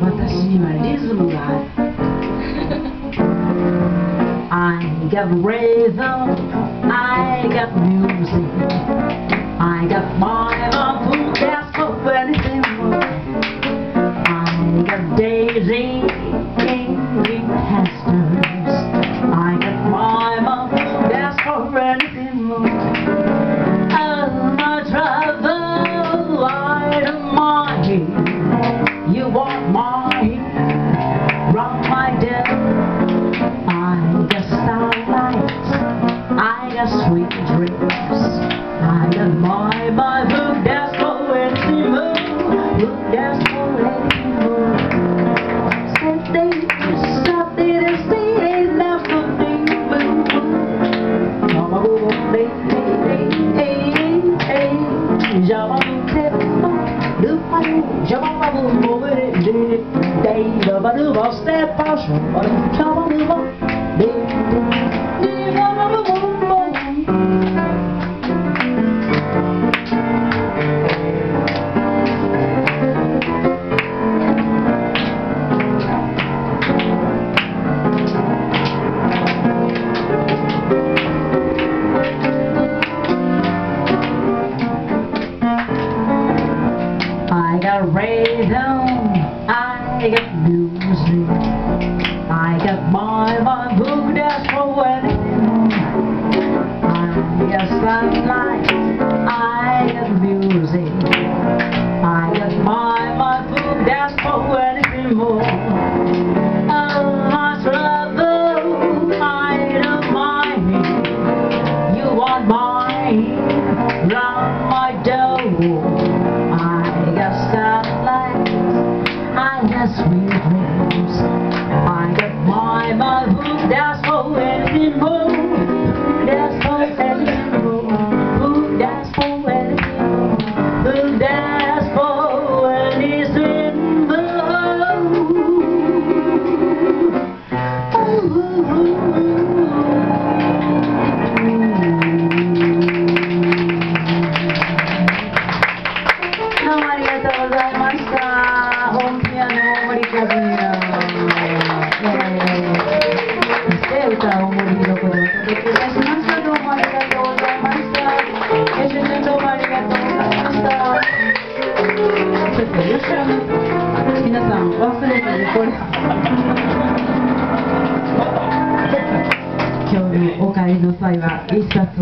私にはリズムがある I got rhythm I got music I got my own food that's for anything Sweet dreams. I got my, my book that's anything more. Book that's for anything more. Something, something to say, enough for me. Boo, boo. Mama, boo, boo, hey, hey, hey, hey, hey. Jabba, teppa, lupa, jabba, boo, boo, hey, hey, hey. Jabba, lupa, step, jabba, jabba, lupa. 'I I got music, I got my my book that's for wedding. I got sunlight, I got music, I got my my book that's for anything more. Oh, round my door. I got ありがとうございました。ちょっと吉らの皆さん忘れずにこれ。今日のお帰りの際は一冊。